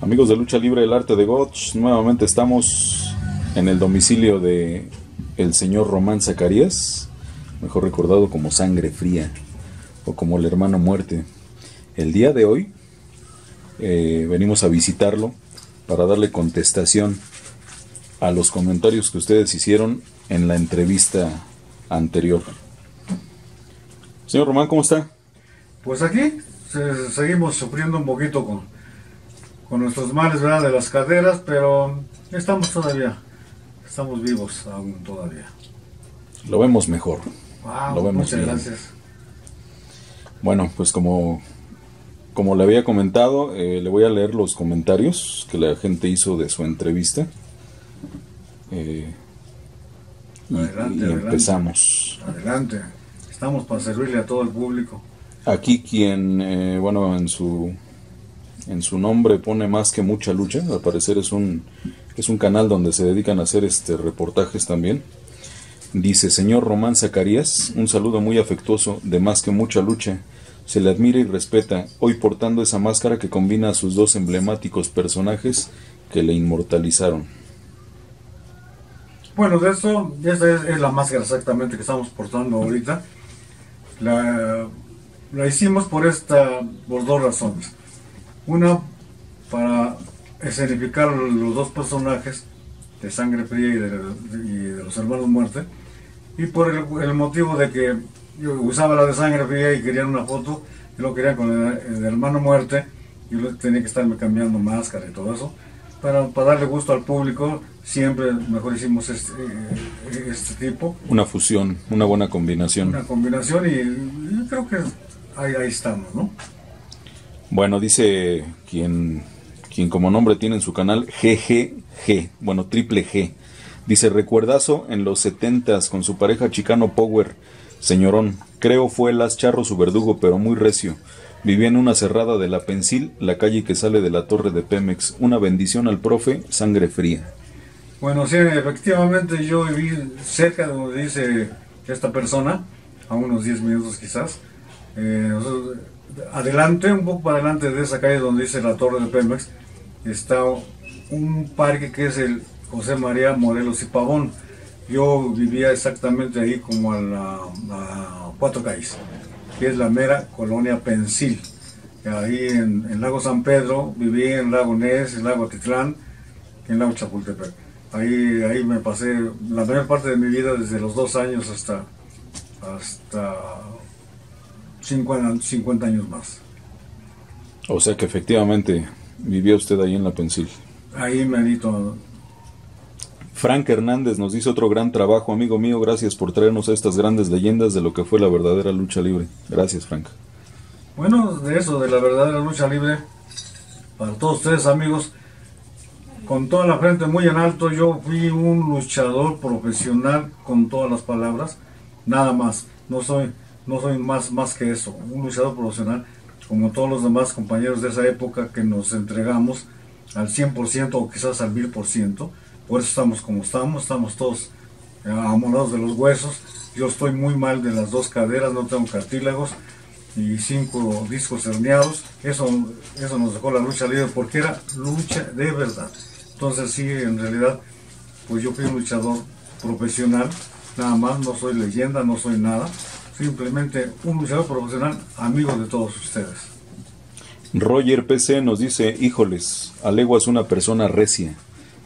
Amigos de Lucha Libre del Arte de Gotch, nuevamente estamos en el domicilio de el señor Román Zacarías, mejor recordado como Sangre Fría o como el hermano muerte. El día de hoy eh, venimos a visitarlo para darle contestación a los comentarios que ustedes hicieron en la entrevista anterior. Señor Román, ¿cómo está? Pues aquí se- seguimos sufriendo un poquito con, con nuestros males ¿verdad? de las caderas, pero estamos todavía, estamos vivos aún todavía. Lo vemos mejor. Wow, Lo vemos muchas bien. gracias. Bueno, pues como, como le había comentado, eh, le voy a leer los comentarios que la gente hizo de su entrevista. Eh, y- Adelante, y adelante. empezamos. Adelante, estamos para servirle a todo el público. Aquí quien, eh, bueno, en su en su nombre pone más que mucha lucha. Al parecer es un es un canal donde se dedican a hacer este reportajes también. Dice, señor Román Zacarías, un saludo muy afectuoso de más que mucha lucha. Se le admira y respeta, hoy portando esa máscara que combina a sus dos emblemáticos personajes que le inmortalizaron. Bueno, de eso, esta es, es la máscara exactamente que estamos portando ahorita. La, la hicimos por esta, por dos razones. Una, para escenificar los dos personajes de Sangre Fría y de, y de los Hermanos Muerte. Y por el, el motivo de que yo usaba la de Sangre Fría y querían una foto, y lo querían con el, el Hermano Muerte, y yo tenía que estarme cambiando máscara y todo eso. Para, para darle gusto al público, siempre mejor hicimos este, eh, este tipo, Una fusión, una buena combinación. una combinación, y, y creo que ahí, ahí estamos, ¿no? Bueno, dice quien, quien como nombre tiene en su canal GGG, bueno, triple G. Dice, recuerdazo en los setentas con su pareja chicano Power, señorón. Creo fue Las Charro su verdugo, pero muy recio. Vivía en una cerrada de la Pensil, la calle que sale de la torre de Pemex. Una bendición al profe, sangre fría. Bueno, sí, efectivamente yo viví cerca de donde dice esta persona, a unos 10 minutos quizás. Eh, adelante, un poco para adelante de esa calle donde dice la torre de Pemex, está un parque que es el José María Morelos y Pavón. Yo vivía exactamente ahí como a, la, cuatro calles, que es la mera colonia Pensil. Ahí en, en Lago San Pedro, viví en Lago Ness, en Lago Atitlán, en Lago Chapultepec. Ahí, ahí me pasé la mayor parte de mi vida, desde los dos años hasta, hasta 50, 50 años más. O sea que efectivamente vivía usted ahí en la Pensil. Ahí me edito. Frank Hernández nos dice otro gran trabajo, amigo mío. Gracias por traernos estas grandes leyendas de lo que fue la verdadera lucha libre. Gracias, Frank. Bueno, de eso, de la verdadera lucha libre, para todos ustedes amigos, con toda la frente muy en alto, yo fui un luchador profesional con todas las palabras, nada más. No soy, no soy más, más que eso, un luchador profesional, como todos los demás compañeros de esa época que nos entregamos al 100% o quizás al 1000%. Por eso estamos como estamos, estamos todos eh, amorados de los huesos. Yo estoy muy mal de las dos caderas, no tengo cartílagos y cinco discos herniados. Eso, eso nos dejó la lucha libre porque era lucha de verdad. Entonces sí, en realidad, pues yo fui un luchador profesional, nada más, no soy leyenda, no soy nada. Simplemente un luchador profesional, amigo de todos ustedes. Roger PC nos dice, híjoles, Alegua es una persona recia,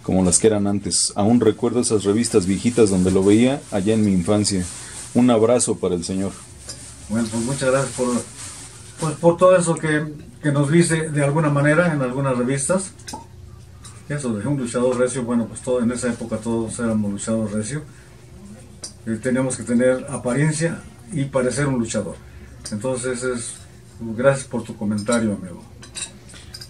como las que eran antes. Aún recuerdo esas revistas viejitas donde lo veía allá en mi infancia. Un abrazo para el señor. Bueno, pues muchas gracias por, pues por todo eso que, que nos dice de alguna manera en algunas revistas. Eso de un luchador recio, bueno, pues todo, en esa época todos éramos luchadores recio. Eh, teníamos que tener apariencia y parecer un luchador. Entonces, es, gracias por tu comentario, amigo.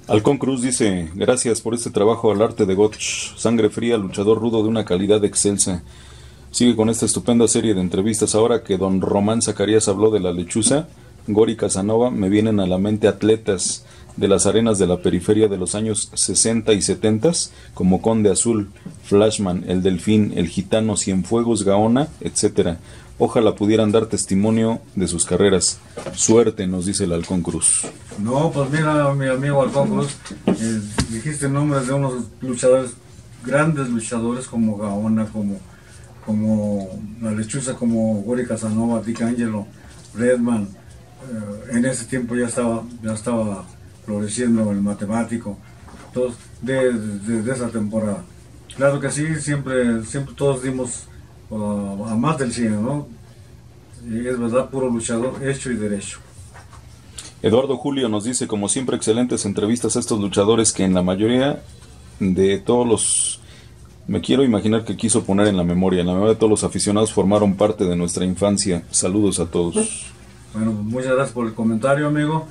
Halcón Cruz dice, gracias por este trabajo al arte de Gotch, sangre fría, luchador rudo de una calidad excelsa. Sigue con esta estupenda serie de entrevistas. Ahora que don Román Zacarías habló de la lechuza, Gori Casanova, me vienen a la mente atletas de las arenas de la periferia de los años 60 y 70, como Conde Azul, Flashman, El Delfín, El Gitano, Cienfuegos, Gaona, etc. Ojalá pudieran dar testimonio de sus carreras. Suerte, nos dice el Halcón Cruz. No, pues mira, mi amigo Halcón Cruz, eh, dijiste nombres de unos luchadores, grandes luchadores como Gaona, como, como la lechuza, como Gori Casanova, Dick Angelo, Redman. Eh, en ese tiempo ya estaba, ya estaba floreciendo el matemático. De, de esa temporada. Claro que sí, siempre, siempre todos dimos a más del cine, ¿no? Y es verdad, puro luchador, hecho y derecho. Eduardo Julio nos dice, como siempre, excelentes entrevistas a estos luchadores que en la mayoría de todos los... Me quiero imaginar que quiso poner en la memoria, en la memoria de todos los aficionados formaron parte de nuestra infancia. Saludos a todos. Bueno, muchas gracias por el comentario, amigo.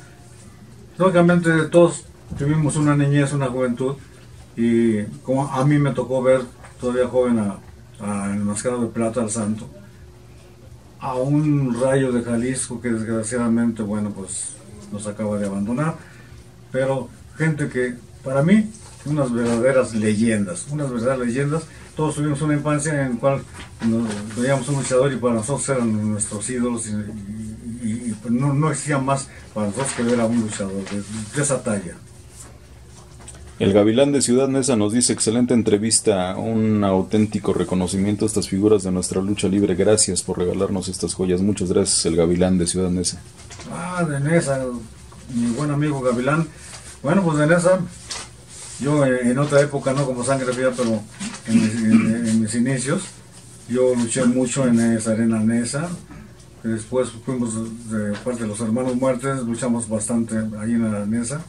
Lógicamente todos tuvimos una niñez, una juventud, y como a mí me tocó ver todavía joven a, el Mascaro de Plata al Santo, a un rayo de Jalisco que desgraciadamente, bueno, pues nos acaba de abandonar, pero gente que, para mí, unas verdaderas leyendas, unas verdaderas leyendas, todos tuvimos una infancia en la cual nos veíamos un luchador y para nosotros eran nuestros ídolos y, pues, no, no, existía más para nosotros que ver a un luchador de esa talla. El Gavilán de Ciudad Neza nos dice excelente entrevista, un auténtico reconocimiento a estas figuras de nuestra lucha libre. Gracias por regalarnos estas joyas. Muchas gracias, el Gavilán de Ciudad Neza. Ah, de Neza, mi buen amigo Gavilán. Bueno, pues de Neza, yo en otra época, no como sangre fría, pero en mis, inicios, yo luché mucho en esa arena Neza. Después fuimos de parte de los hermanos muertes, luchamos bastante ahí en la Neza.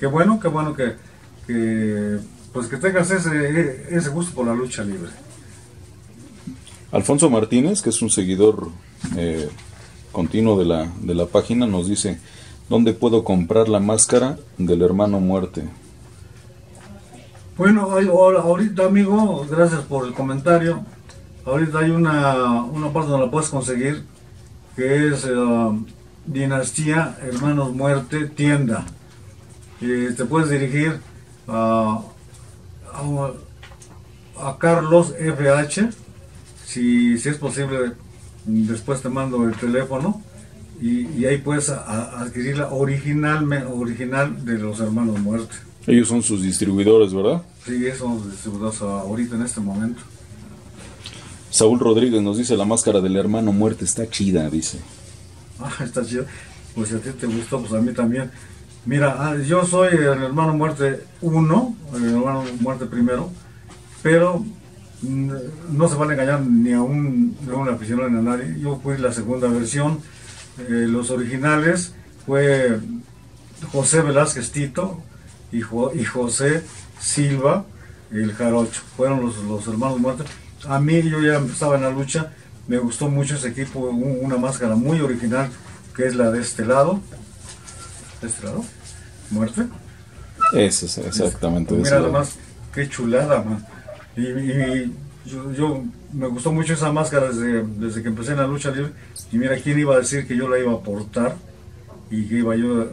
Qué bueno, qué bueno que que pues que tengas ese, ese gusto por la lucha libre. Alfonso Martínez, que es un seguidor eh, continuo de la, de la página, nos dice, ¿dónde puedo comprar la máscara del hermano muerte? Bueno, ahorita amigo, gracias por el comentario. Ahorita hay una, una parte donde la puedes conseguir, que es eh, Dinastía Hermanos Muerte Tienda. Y te puedes dirigir a, a, Carlos FH, si, si, es posible, después te mando el teléfono y, ahí puedes adquirir la original, original de los hermanos muertos. Ellos son sus distribuidores, ¿verdad? Sí, son los distribuidores ahorita en este momento. Saúl Rodríguez nos dice la máscara del hermano muerte está chida, dice. Ah, está chida. Pues si a ti te gustó, pues a mí también. Mira, ah, yo soy el hermano muerte 1, el hermano muerte primero, pero mm, no se van a engañar ni a un, a un aficionado ni a nadie. Yo fui la segunda versión. Eh, los originales fue José Velázquez Tito y, José Silva, el Jarocho. Fueron los, hermanos muertos. A mí yo ya estaba en la lucha, me gustó mucho ese equipo, una máscara muy original que es la de este lado este lado, muerte. Eso es exactamente. Mira, además, qué chulada, man. Y, yo, me gustó mucho esa máscara desde, desde que empecé en la lucha libre. Y mira, ¿quién iba a decir que yo la iba a portar? Y que iba yo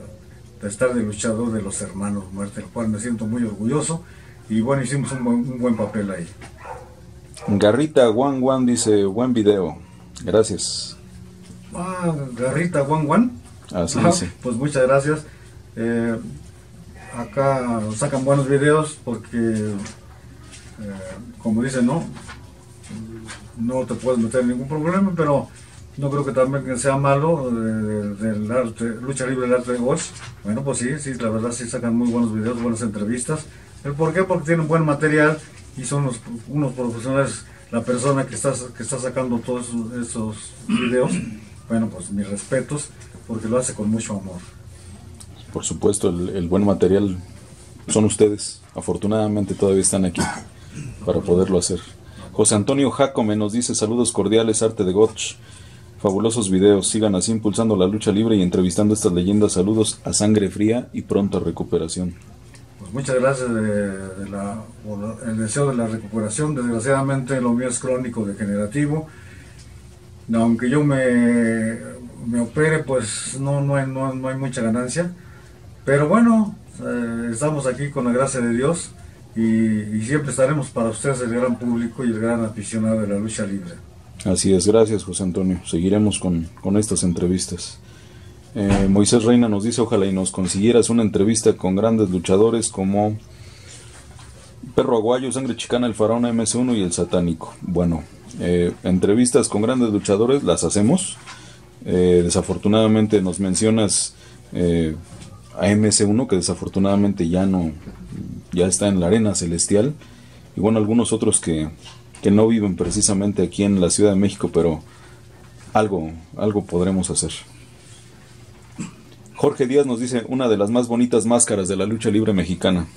a estar de luchador de los hermanos muerte, el cual me siento muy orgulloso. Y bueno, hicimos un buen, un buen papel ahí. Garrita Juan Juan dice, buen video. Gracias. Ah, Garrita Juan Juan. Así Pues muchas gracias. Eh, acá sacan buenos videos porque, eh, como dicen, no, no te puedes meter en ningún problema, pero no creo que también sea malo del arte, lucha libre del arte de Ghost. Bueno, pues sí, sí, la verdad sí sacan muy buenos videos, buenas entrevistas. ¿El por qué? Porque tienen buen material y son unos profesionales, la persona que está, que está sacando todos esos, esos videos. Bueno, pues mis respetos porque lo hace con mucho amor. Por supuesto, el, buen material son ustedes. Afortunadamente todavía están aquí para poderlo hacer. José Antonio Jacome nos dice saludos cordiales, arte de Gotch. Fabulosos videos, sigan así impulsando la lucha libre y entrevistando estas leyendas. Saludos a sangre fría y pronta recuperación. Pues muchas gracias de, por el deseo de la recuperación. Desgraciadamente lo mío es crónico degenerativo. Aunque yo me me opere, pues no, no, hay, no, hay mucha ganancia. Pero bueno, eh, estamos aquí con la gracia de Dios y, siempre estaremos para ustedes el gran público y el gran aficionado de la lucha libre. Así es, gracias José Antonio. Seguiremos con, con estas entrevistas. Eh, Moisés Reina nos dice, ojalá y nos consiguieras una entrevista con grandes luchadores como Perro Aguayo, Sangre Chicana, El Faraón MS1 y El Satánico. Bueno, eh, entrevistas con grandes luchadores las hacemos. Eh, desafortunadamente nos mencionas a MS1 que desafortunadamente ya no, ya está en la arena celestial. Y bueno, algunos otros que, que no viven precisamente aquí en la Ciudad de México, pero algo, algo podremos hacer. Jorge Díaz nos dice una de las más bonitas máscaras de la lucha libre mexicana.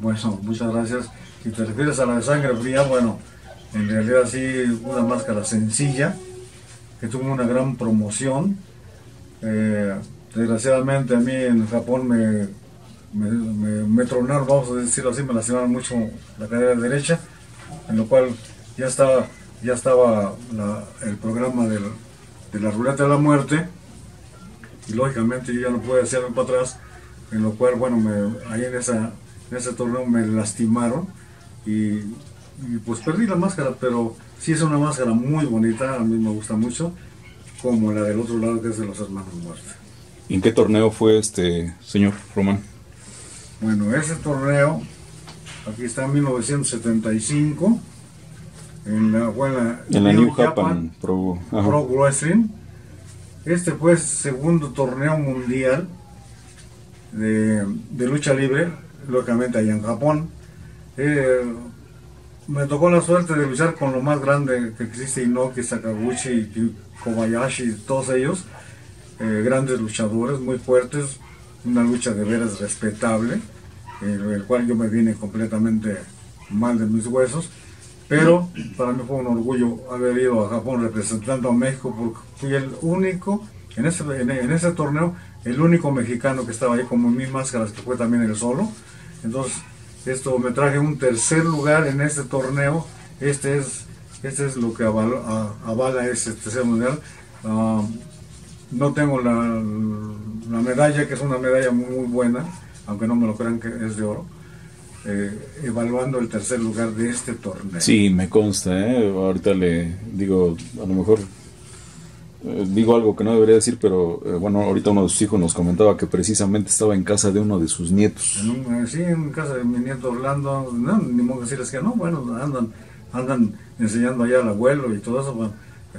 Bueno, muchas gracias. Si te refieres a la de sangre fría, bueno, en realidad sí, una máscara sencilla, que tuvo una gran promoción. Eh, desgraciadamente a mí en Japón me, me, tronaron, vamos a decirlo así, me lastimaron mucho la cadera derecha, en lo cual ya estaba, ya estaba el programa de la ruleta de la muerte y lógicamente yo ya no pude hacerme para atrás, en lo cual, bueno, ahí en, esa, en ese torneo me lastimaron y, pues perdí la máscara, pero sí es una máscara muy bonita, a mí me gusta mucho, como la del otro lado que es de los hermanos muerte. ¿En qué torneo fue este señor Román? Bueno, ese torneo, aquí está en 1975, en la, en la New, Japan, Pro, Pro Wrestling este fue el segundo torneo mundial de, lucha libre, lógicamente allá en Japón. Eh, me tocó la suerte de luchar con lo más grande que existe, Inoki, Sakaguchi, Kobayashi, todos ellos, eh, grandes luchadores, muy fuertes, una lucha de veras respetable, en el cual yo me vine completamente mal de mis huesos. Pero para mí fue un orgullo haber ido a Japón representando a México porque fui el único, en ese, en, ese torneo, el único mexicano que estaba ahí como mis máscaras, que fue también el solo. Entonces, esto me traje un tercer lugar en este torneo. Este es, este es lo que avala, ese tercer mundial. Ah, no tengo la, la medalla, que es una medalla muy, buena, aunque no me lo crean que es de oro eh, evaluando el tercer lugar de este torneo. Sí, me consta, ¿eh? ahorita le digo, a lo mejor digo algo que no debería decir, pero bueno, ahorita uno de sus hijos nos comentaba que precisamente estaba en casa de uno de sus nietos. sí, en casa de mi nieto Orlando, no, ni modo decirles que no, bueno, andan, andan enseñando allá al abuelo y todo eso, bueno,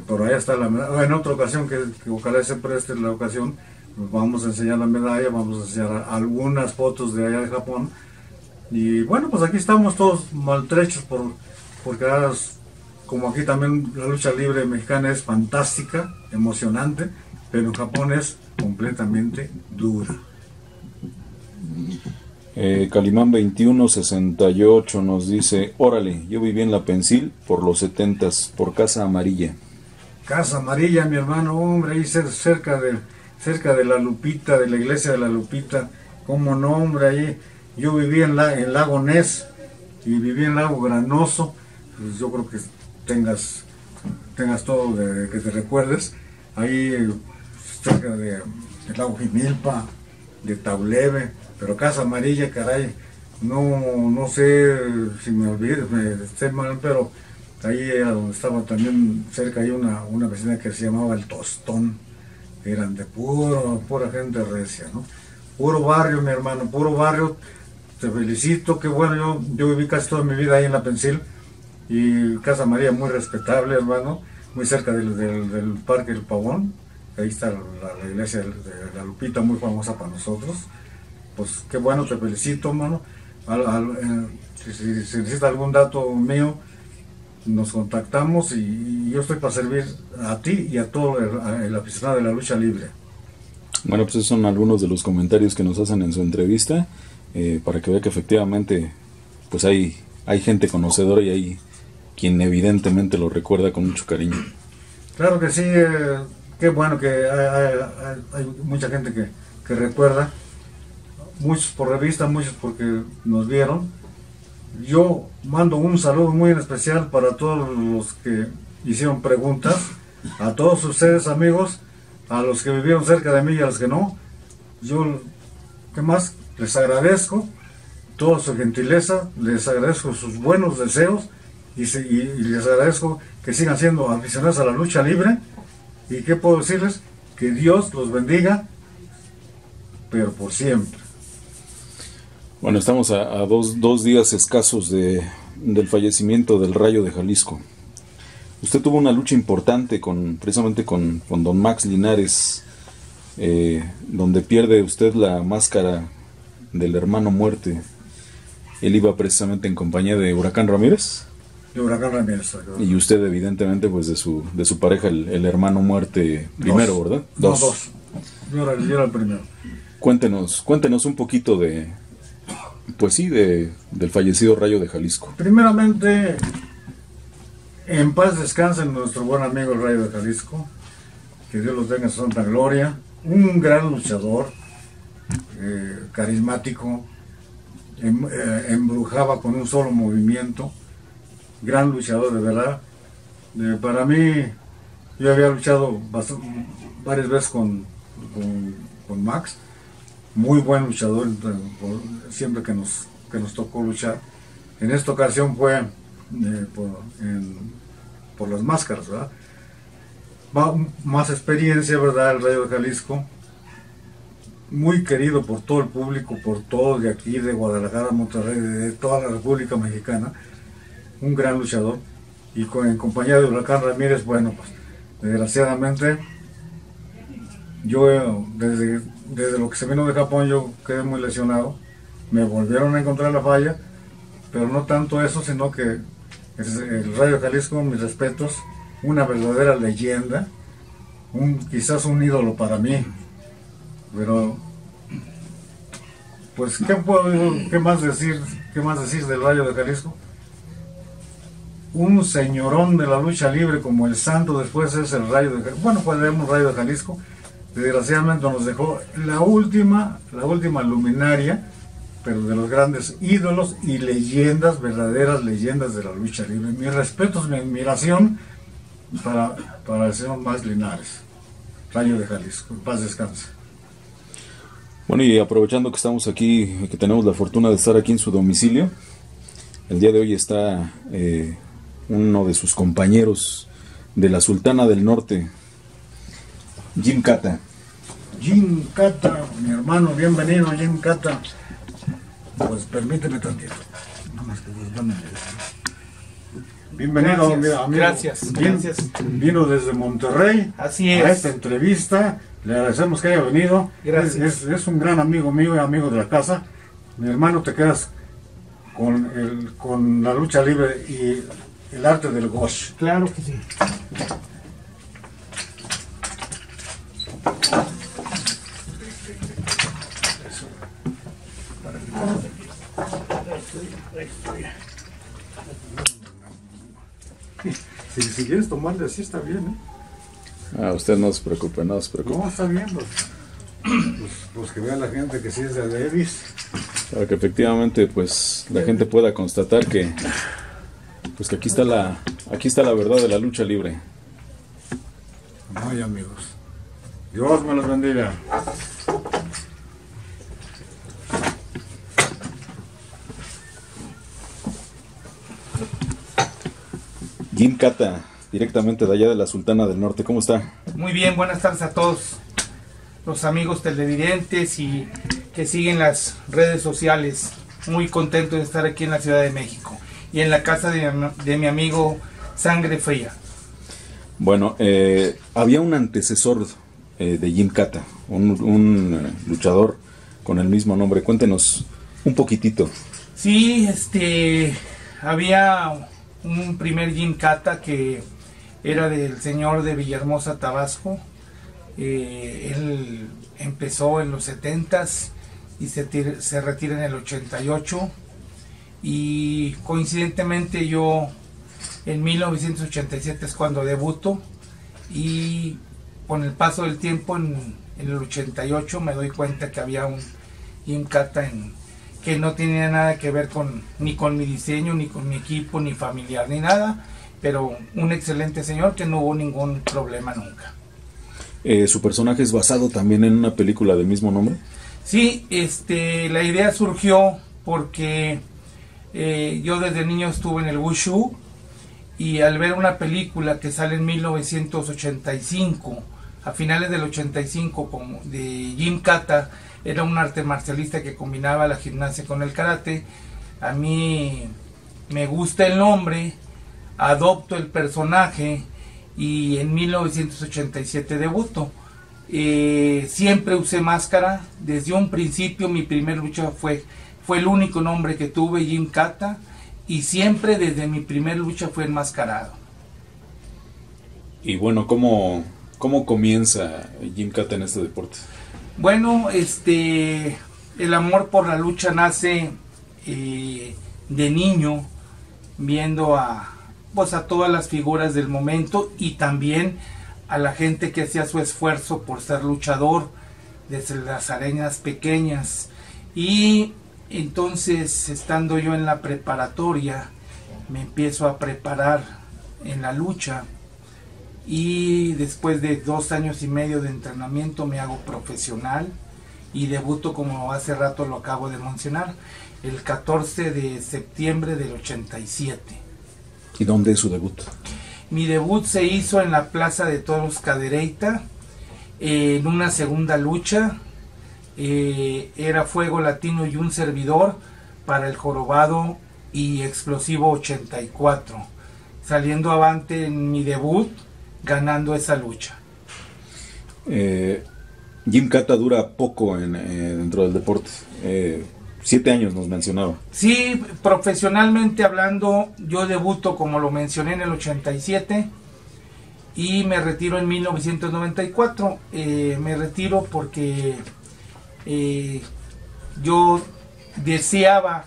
por ahí está la medalla. En otra ocasión, que, que ojalá se preste la ocasión, pues vamos a enseñar la medalla, vamos a enseñar algunas fotos de allá de Japón, y bueno, pues aquí estamos todos maltrechos por, porque como aquí también la lucha libre mexicana es fantástica, emocionante, pero en Japón es completamente dura. Eh, Calimán 2168 nos dice, órale, yo viví en la Pensil por los 70 por Casa Amarilla. Casa Amarilla, mi hermano, hombre, ahí cerca de, cerca de la Lupita, de la iglesia de la Lupita, como no, hombre, ahí yo viví en, la, en Lago Ness y viví en Lago Granoso, pues yo creo que tengas, tengas todo de, que te recuerdes. Ahí cerca de, Lago Jimilpa, de Tauleve, pero Casa Amarilla, caray, no, no sé si me olvidé, me esté mal, pero ahí era donde estaba también cerca hay una, una vecina que se llamaba El Tostón, eran de puro, pura gente recia, ¿no? Puro barrio, mi hermano, puro barrio, te felicito, qué bueno, yo, yo viví casi toda mi vida ahí en la Pensil y Casa María muy respetable, hermano, muy cerca del, Parque del Pavón, ahí está la, iglesia de, la Lupita, muy famosa para nosotros. Pues qué bueno, te felicito, hermano. Eh, si, necesita algún dato mío, nos contactamos y, yo estoy para servir a ti y a todo el, el aficionado de la lucha libre. Bueno, pues esos son algunos de los comentarios que nos hacen en su entrevista. Eh, para que vea que efectivamente pues hay, hay gente conocedora y hay quien evidentemente lo recuerda con mucho cariño. Claro que sí, eh, qué bueno que hay, mucha gente que, que, recuerda, muchos por revista, muchos porque nos vieron. Yo mando un saludo muy especial para todos los que hicieron preguntas, a todos ustedes amigos, a los que vivieron cerca de mí y a los que no. Yo, ¿qué más? Les agradezco toda su gentileza, les agradezco sus buenos deseos y, y, les agradezco que sigan siendo aficionados a la lucha libre. ¿Y qué puedo decirles? Que Dios los bendiga, pero por siempre. Bueno, estamos a, dos, dos, días escasos de, del fallecimiento del Rayo de Jalisco. Usted tuvo una lucha importante con precisamente con, con don Max Linares, eh, donde pierde usted la máscara del hermano muerte. Él iba precisamente en compañía de Huracán Ramírez. De Huracán Ramírez. Y usted evidentemente pues de su, de su pareja, el, hermano muerte primero, ¿verdad? Dos. dos. Yo era, yo era el primero. Cuéntenos, cuéntenos un poquito de, pues sí, de, del fallecido Rayo de Jalisco. Primeramente, en paz descanse nuestro buen amigo el Rayo de Jalisco. Que Dios los tenga en santa gloria. Un gran luchador, eh, carismático, em, eh, embrujaba con un solo movimiento. Gran luchador, de verdad. para mí, yo había luchado varias veces con, con Max muy buen luchador siempre que nos, que nos tocó luchar. En esta ocasión fue eh, por, las máscaras, ¿verdad? más experiencia, ¿verdad? El Rayo de Jalisco. Muy querido por todo el público, por todos de aquí, de Guadalajara, Monterrey, de toda la República Mexicana. Un gran luchador. Y con, en compañía de Huracán Ramírez, bueno, pues desgraciadamente yo desde, desde lo que se vino de Japón yo quedé muy lesionado. Me volvieron a encontrar la falla, pero no tanto eso, sino que el Radio Jalisco, mis respetos, una verdadera leyenda, un, quizás un ídolo para mí. Pero, pues, ¿qué, puedo, qué más decir, qué más decir del Radio de Jalisco? Un señorón de la lucha libre como el santo después es el Rayo de Jalisco. Bueno, pues vemos Rayo de Jalisco desgraciadamente nos dejó la última, la última luminaria, pero de los grandes ídolos y leyendas, verdaderas leyendas de la lucha libre. Mi respeto, mi admiración para, para el señor Más Linares, Rayo de Jalisco. Paz descanse. Bueno, y aprovechando que estamos aquí, que tenemos la fortuna de estar aquí en su domicilio, el día de hoy está eh, uno de sus compañeros de la Sultana del Norte, Jim Cata. Jim Cata, mi hermano, bienvenido Jim Cata. Pues permíteme tantito. Bienvenido, amigo. Gracias, gracias. Vino desde Monterrey Así es. a esta entrevista. Le agradecemos que haya venido. Gracias. Es, un gran amigo mío y amigo de la casa. Mi hermano, te quedas con, el, con la lucha libre y el arte del gosh. Claro que sí. Si, quieres tomarle así está bien, ¿eh? Ah, usted no se preocupe, no se preocupe. No, está bien, pues, pues, pues, que vea la gente que sí es de Davis. Para que efectivamente, pues, la gente pueda constatar que, pues, que aquí está la, aquí está la verdad de la lucha libre. Ay, amigos. Dios me los bendiga. Jim Cata, directamente de allá de la Sultana del Norte. ¿Cómo está? Muy bien, buenas tardes a todos los amigos televidentes y que siguen las redes sociales. Muy contento de estar aquí en la Ciudad de México y en la casa de, mi amigo Sangre Fría. Bueno, eh, había un antecesor eh, de Jim Cata, un, eh, luchador con el mismo nombre. Cuéntenos un poquitito. Sí, este, había un primer Jim Cata que era del señor de Villahermosa, Tabasco. Él empezó en los 70s y se, se retira en el 88. Y coincidentemente yo en 1987 es cuando debuto y con el paso del tiempo en, en el 88 me doy cuenta que había un Jim Cata en, que no tenía nada que ver con ni con mi diseño, ni con mi equipo, ni familiar, ni nada, pero un excelente señor que no hubo ningún problema nunca. Eh, ¿Su personaje es basado también en una película del mismo nombre? Sí, este, la idea surgió porque eh, yo desde niño estuve en el Wushu y al ver una película que sale en 1985, a finales del 85, como de Jim Kata, era un arte marcialista que combinaba la gimnasia con el karate, a mí me gusta el nombre, adopto el personaje y en 1987 debuto. Eh, siempre usé máscara, desde un principio mi primer lucha fue, fue el único nombre que tuve, Jim Kata, y siempre desde mi primer lucha fue enmascarado. Y bueno, ¿cómo, cómo comienza Jim Kata en este deporte? Bueno, este, el amor por la lucha nace eh, de niño, viendo a, pues a todas las figuras del momento y también a la gente que hacía su esfuerzo por ser luchador desde las arenas pequeñas. Y entonces, estando yo en la preparatoria, me empiezo a preparar en la lucha y después de dos años y medio de entrenamiento me hago profesional y debuto como hace rato lo acabo de mencionar, el 14 de septiembre del 87. ¿Y dónde es su debut? Mi debut se hizo en la Plaza de Toros Cadereyta, en una segunda lucha. Eh, era Fuego Latino y un servidor para el Jorobado y Explosivo 84, saliendo avante en mi debut, ganando esa lucha. Eh, Jim Cata dura poco en, eh, dentro del deporte. siete años nos mencionaba. Sí, profesionalmente hablando, yo debuto como lo mencioné en el 87 y me retiro en 1994. me retiro porque yo deseaba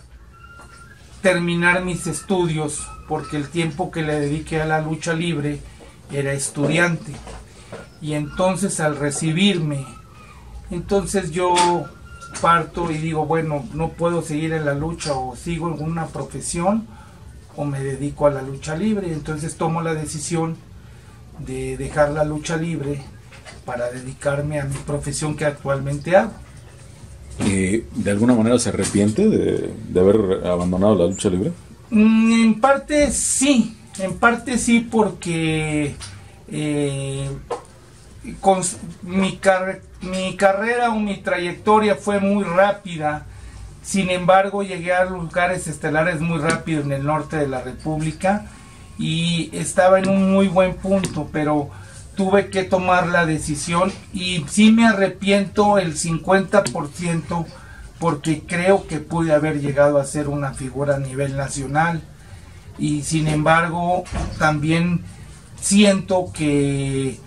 terminar mis estudios porque el tiempo que le dediqué a la lucha libre era estudiante. Y entonces al recibirme, entonces yo parto y digo, bueno, no puedo seguir en la lucha o sigo en una profesión o me dedico a la lucha libre. Entonces tomo la decisión de dejar la lucha libre para dedicarme a mi profesión que actualmente hago. ¿De alguna manera se arrepiente de, haber abandonado la lucha libre? Mm, en parte sí, en parte sí porque eh, con mi, mi carrera o mi trayectoria fue muy rápida. Sin embargo, llegué a lugares estelares muy rápido en el norte de la República y estaba en un muy buen punto, pero tuve que tomar la decisión y sí me arrepiento el 50% porque creo que pude haber llegado a ser una figura a nivel nacional. Y sin embargo también siento que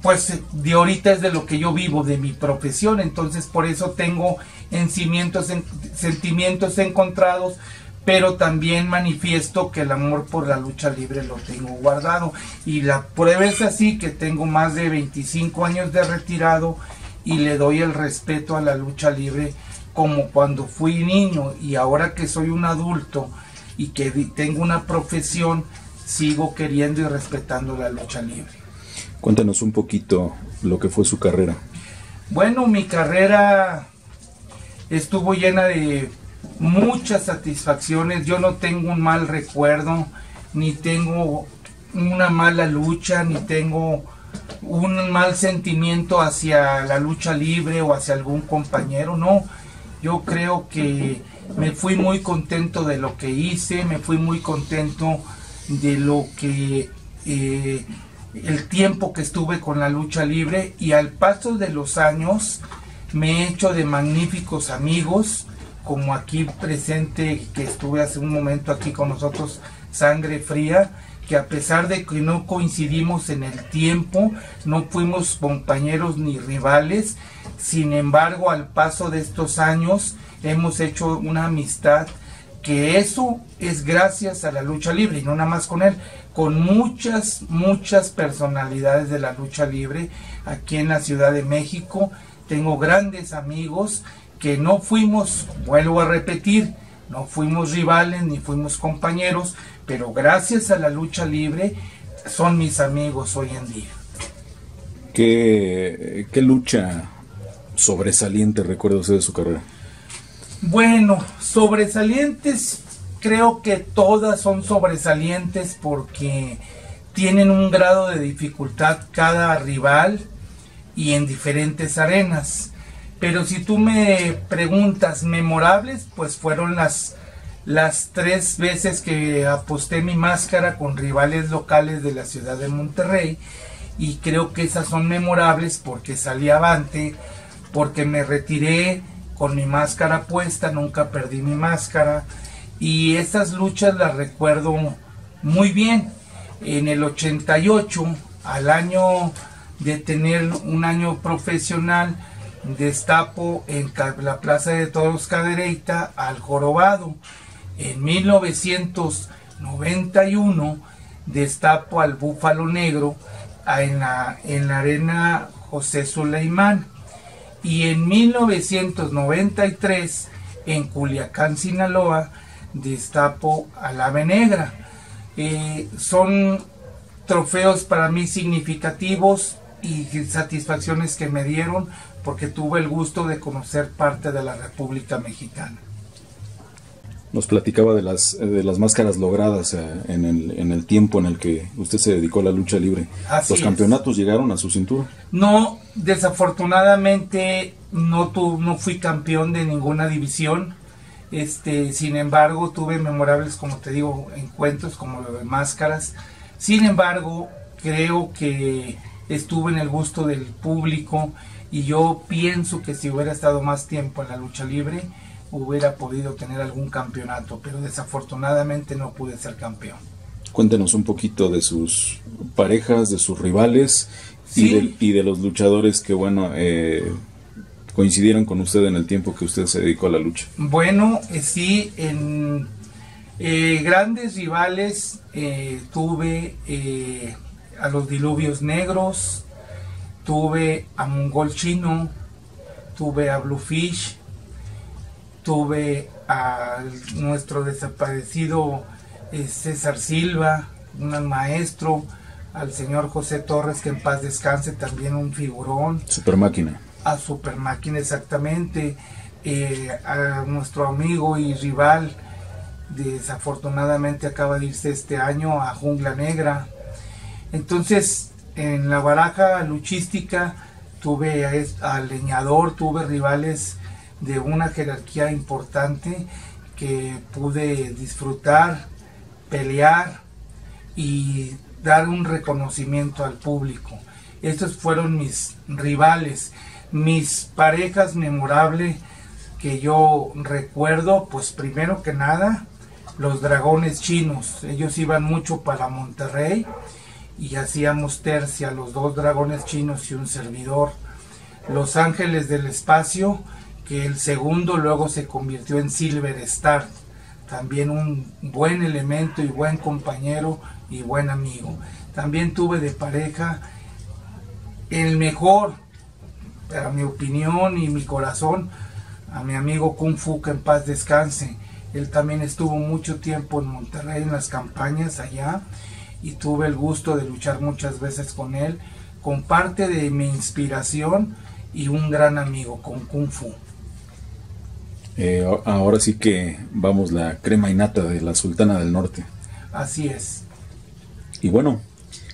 pues de ahorita es de lo que yo vivo, de mi profesión, entonces por eso tengo en sentimientos encontrados pero también manifiesto que el amor por la lucha libre lo tengo guardado. Y la prueba es así, que tengo más de 25 años de retirado y le doy el respeto a la lucha libre como cuando fui niño y ahora que soy un adulto y que tengo una profesión, sigo queriendo y respetando la lucha libre. Cuéntanos un poquito lo que fue su carrera. Bueno, mi carrera estuvo llena de muchas satisfacciones. Yo no tengo un mal recuerdo, ni tengo una mala lucha, ni tengo un mal sentimiento hacia la lucha libre o hacia algún compañero, no. Yo creo que me fui muy contento de lo que hice, me fui muy contento de lo que eh, el tiempo que estuve con la lucha libre y al paso de los años me he hecho de magníficos amigos, como aquí presente, que estuve hace un momento aquí con nosotros, Sangre Fría, que a pesar de que no coincidimos en el tiempo, no fuimos compañeros ni rivales, sin embargo al paso de estos años hemos hecho una amistad que eso es gracias a la lucha libre y no nada más con él, con muchas, muchas personalidades de la lucha libre aquí en la Ciudad de México. Tengo grandes amigos que no fuimos, vuelvo a repetir, no fuimos rivales ni fuimos compañeros, pero gracias a la lucha libre son mis amigos hoy en día. ¿Qué, qué lucha sobresaliente recuerda usted de su carrera? Bueno, sobresalientes creo que todas son sobresalientes porque tienen un grado de dificultad cada rival y en diferentes arenas. Pero si tú me preguntas memorables, pues fueron las, las tres veces que aposté mi máscara con rivales locales de la ciudad de Monterrey. Y creo que esas son memorables porque salí avante, porque me retiré con mi máscara puesta, nunca perdí mi máscara. Y esas luchas las recuerdo muy bien. En el 88, al año de tener un año profesional, destapo en la Plaza de Toros Cadereyta al Jorobado. En 1991 destapo al Búfalo Negro en la, en la arena José Suleimán. Y en 1993 en Culiacán, Sinaloa, destapo al Ave Negra. Eh, son trofeos para mí significativos y satisfacciones que me dieron porque tuve el gusto de conocer parte de la República Mexicana. Nos platicaba de las, de las máscaras logradas eh, en el, en el tiempo en el que usted se dedicó a la lucha libre. ¿Los campeonatos llegaron a su cintura? No, desafortunadamente no, tu, no fui campeón de ninguna división. Este, sin embargo, tuve memorables, como te digo, encuentros como lo de máscaras. Sin embargo, creo que estuve en el gusto del público y yo pienso que si hubiera estado más tiempo en la lucha libre hubiera podido tener algún campeonato, pero desafortunadamente no pude ser campeón. Cuéntenos un poquito de sus parejas, de sus rivales y, de, los luchadores que, bueno, eh, coincidieron con usted en el tiempo que usted se dedicó a la lucha. Bueno, eh, sí, en eh, grandes rivales tuve a los diluvios negros, tuve a Mongol Chino, tuve a Bluefish, tuve a nuestro desaparecido eh, César Silva, un maestro, al señor José Torres, que en paz descanse, también un figurón. Super máquina. A Super máquina, exactamente. Eh, a nuestro amigo y rival, desafortunadamente acaba de irse este año, a Jungla Negra. Entonces, en la baraja luchística tuve al leñador, tuve rivales de una jerarquía importante que pude disfrutar, pelear y dar un reconocimiento al público. Estos fueron mis rivales, mis parejas memorables que yo recuerdo, pues primero que nada, los dragones chinos. Ellos iban mucho para Monterrey y hacíamos tercia, los dos dragones chinos y un servidor. Los ángeles del espacio, que el segundo luego se convirtió en Silver Star, también un buen elemento y buen compañero y buen amigo. También tuve de pareja el mejor, para mi opinión y mi corazón, a mi amigo Kung Fu, que en paz descanse. Él también estuvo mucho tiempo en Monterrey en las campañas allá y tuve el gusto de luchar muchas veces con él, con parte de mi inspiración y un gran amigo con Kung Fu. Eh, ahora sí que vamos la crema innata de la Sultana del Norte. Así es. Y bueno,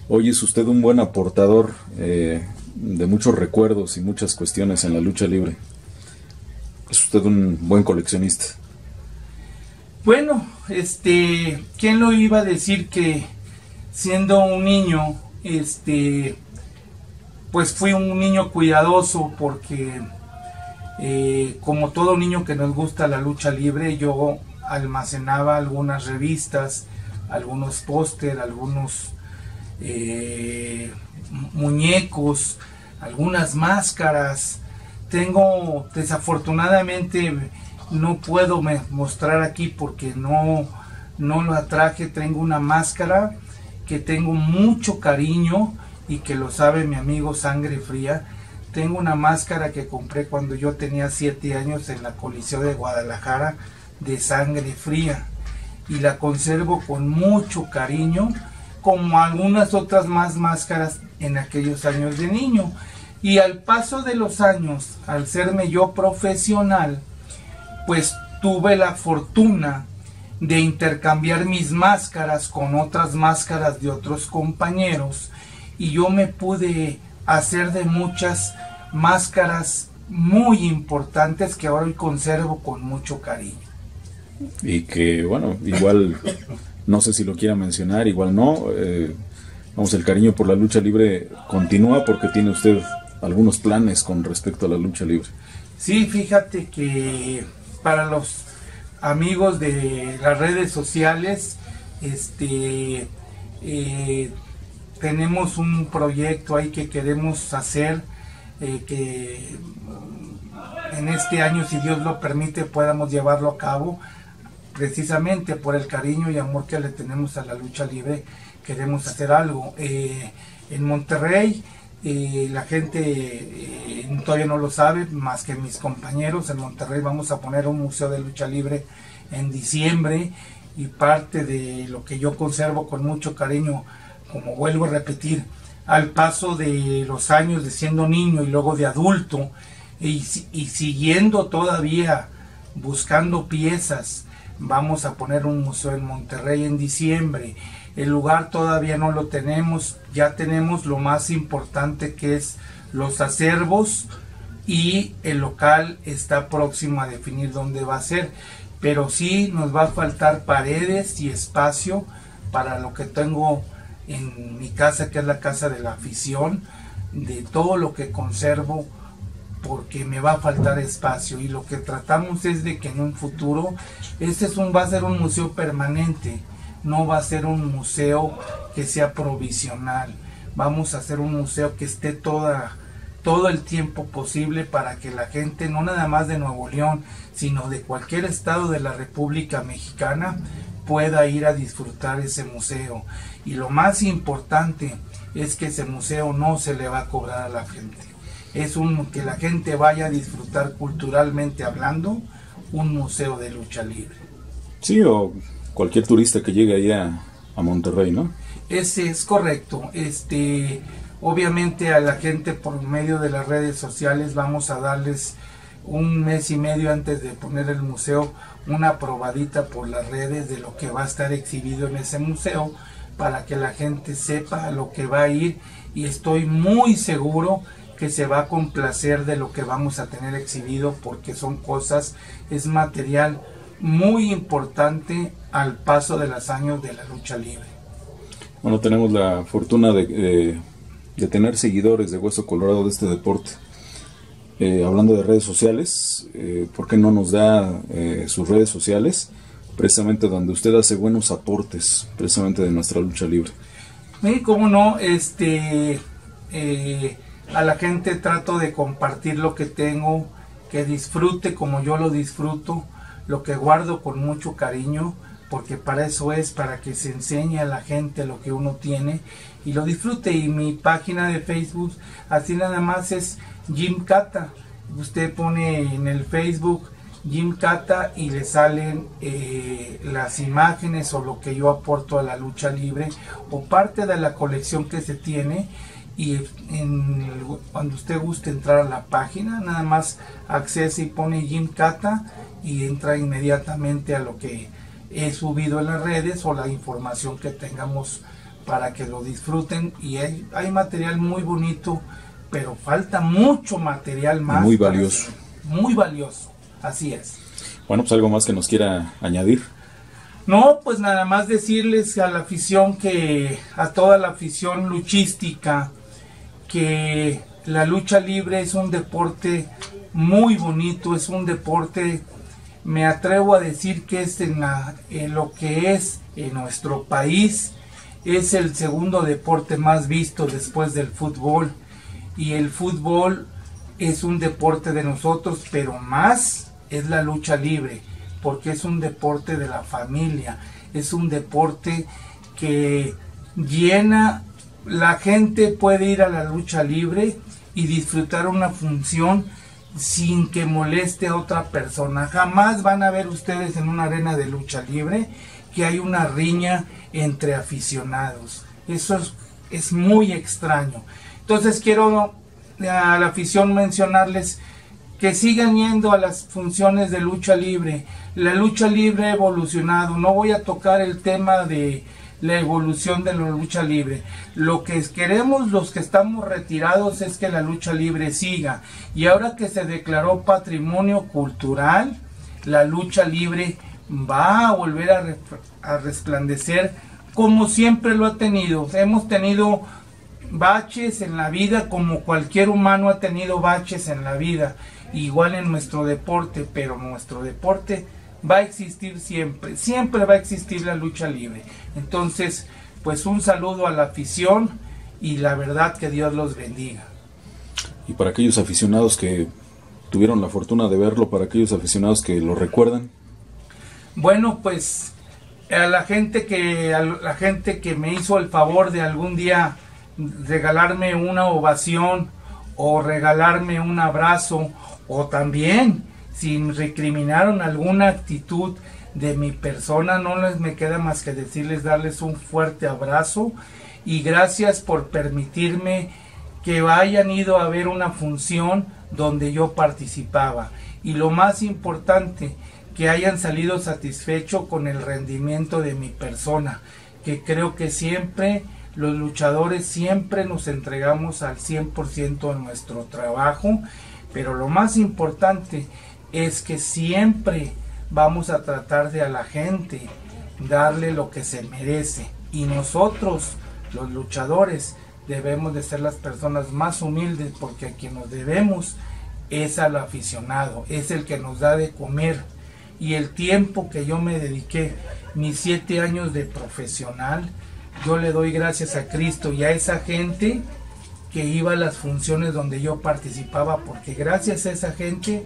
hoy es usted un buen aportador eh, de muchos recuerdos y muchas cuestiones en la lucha libre. Es usted un buen coleccionista. Bueno, este, ¿quién lo iba a decir que siendo un niño, este, pues fui un niño cuidadoso porque eh, como todo niño que nos gusta la lucha libre, yo almacenaba algunas revistas, algunos póster, algunos eh, muñecos, algunas máscaras. Tengo, desafortunadamente, no puedo mostrar aquí porque no, no lo atraje. Tengo una máscara que tengo mucho cariño y que lo sabe mi amigo Sangre Fría. Tengo una máscara que compré cuando yo tenía 7 años en la Coliseo de Guadalajara de Sangre Fría y la conservo con mucho cariño como algunas otras más máscaras en aquellos años de niño. Y al paso de los años, al serme yo profesional, pues tuve la fortuna de intercambiar mis máscaras con otras máscaras de otros compañeros y yo me pude hacer de muchas máscaras muy importantes que ahora conservo con mucho cariño. Y que, bueno, igual, no sé si lo quiera mencionar, igual no. Eh, vamos, el cariño por la lucha libre continúa porque tiene usted algunos planes con respecto a la lucha libre. Sí, fíjate que para los amigos de las redes sociales, este, eh, tenemos un proyecto ahí que queremos hacer, eh, que en este año, si Dios lo permite, podamos llevarlo a cabo, precisamente por el cariño y amor que le tenemos a la lucha libre, queremos hacer algo. Eh, en Monterrey, la gente todavía no lo sabe, más que mis compañeros. En Monterrey vamos a poner un museo de lucha libre en diciembre y parte de lo que yo conservo con mucho cariño, como vuelvo a repetir, al paso de los años de siendo niño y luego de adulto y, y siguiendo todavía buscando piezas. Vamos a poner un museo en Monterrey en diciembre el lugar todavía no lo tenemos, ya tenemos lo más importante que es los acervos y el local está próximo a definir dónde va a ser, pero sí nos va a faltar paredes y espacio para lo que tengo en mi casa, que es la casa de la afición, de todo lo que conservo, porque me va a faltar espacio. Y lo que tratamos es de que en un futuro este es un va a ser un museo permanente no va a ser un museo que sea provisional. Vamos a hacer un museo que esté toda, todo el tiempo posible para que la gente, no nada más de Nuevo León, sino de cualquier estado de la República Mexicana, pueda ir a disfrutar ese museo. Y lo más importante es que ese museo no se le va a cobrar a la gente. Es un que la gente vaya a disfrutar culturalmente hablando un museo de lucha libre. Sí, o cualquier turista que llegue allá a Monterrey, ¿no? Ese es correcto. Este, obviamente a la gente por medio de las redes sociales vamos a darles un mes y medio antes de poner el museo una probadita por las redes de lo que va a estar exhibido en ese museo para que la gente sepa lo que va a ir y estoy muy seguro que se va a complacer de lo que vamos a tener exhibido porque son cosas, es material muy importante al paso de los años de la lucha libre. Bueno, tenemos la fortuna de, tener seguidores de Hueso Colorado de este deporte. Eh, hablando de redes sociales, eh, ¿por qué no nos da eh, sus redes sociales? Precisamente donde usted hace buenos aportes, precisamente de nuestra lucha libre. Sí, cómo no, este, a la gente trato de compartir lo que tengo, que disfrute como yo lo disfruto lo que guardo con mucho cariño, porque para eso es, para que se enseñe a la gente lo que uno tiene y lo disfrute. Y mi página de Facebook, así nada más es Jim Cata. Usted pone en el Facebook Jim Cata y le salen eh, las imágenes o lo que yo aporto a la lucha libre o parte de la colección que se tiene y cuando usted guste entrar a la página nada más accese y pone Jim Cata y entra inmediatamente a lo que he subido en las redes o la información que tengamos para que lo disfruten. Y hay, hay material muy bonito pero falta mucho material más muy valioso. muy valioso. Así es. Bueno pues algo más que nos quiera añadir. No pues nada más decirles a la afición que a toda la afición luchística que la lucha libre es un deporte muy bonito es un deporte me atrevo a decir que es en, lo que es en nuestro país, es el segundo deporte más visto después del fútbol. Y el fútbol es un deporte de nosotros, pero más es la lucha libre, porque es un deporte de la familia, es un deporte que llena, la gente puede ir a la lucha libre y disfrutar una función sin que moleste a otra persona. Jamás van a ver ustedes en una arena de lucha libre que hay una riña entre aficionados. Eso es, muy extraño. Entonces quiero a la afición mencionarles que sigan yendo a las funciones de lucha libre. La lucha libre ha evolucionado. No voy a tocar el tema de la evolución de la lucha libre. Lo que queremos los que estamos retirados es que la lucha libre siga. Y ahora que se declaró patrimonio cultural, la lucha libre va a volver a, a resplandecer como siempre lo ha tenido. Hemos tenido baches en la vida como cualquier humano ha tenido baches en la vida igual en nuestro deporte, pero nuestro deporte va a existir siempre, siempre va a existir la lucha libre. Entonces, pues un saludo a la afición y la verdad que Dios los bendiga. Y para aquellos aficionados que tuvieron la fortuna de verlo, para aquellos aficionados que lo recuerdan. Bueno, pues a la gente que a la gente que me hizo el favor de algún día regalarme una ovación o regalarme un abrazo o también si recriminaron alguna actitud de mi persona, no les me queda más que decirles, darles un fuerte abrazo y gracias por permitirme que hayan ido a ver una función donde yo participaba. Y lo más importante, que hayan salido satisfechos con el rendimiento de mi persona, que creo que siempre los luchadores siempre nos entregamos al 100% en nuestro trabajo pero lo más importante es que siempre vamos a tratar de a la gente darle lo que se merece. Y nosotros, los luchadores, debemos de ser las personas más humildes porque a quien nos debemos es al aficionado, es el que nos da de comer. Y el tiempo que yo me dediqué, mis siete años de profesional, yo le doy gracias a Cristo y a esa gente que iba a las funciones donde yo participaba, porque gracias a esa gente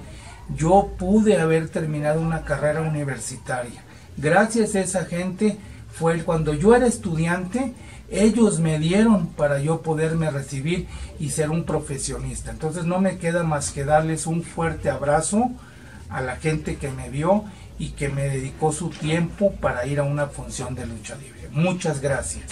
yo pude haber terminado una carrera universitaria. Gracias a esa gente fue cuando yo era estudiante, ellos me dieron para yo poderme recibir y ser un profesionista. Entonces no me queda más que darles un fuerte abrazo a la gente que me vio y que me dedicó su tiempo para ir a una función de lucha libre. Muchas gracias.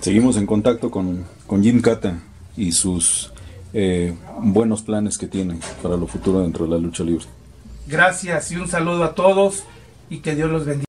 Seguimos en contacto con, con Jim Cata y sus eh, buenos planes que tiene para lo futuro dentro de la lucha libre. Gracias y un saludo a todos y que Dios los bendiga.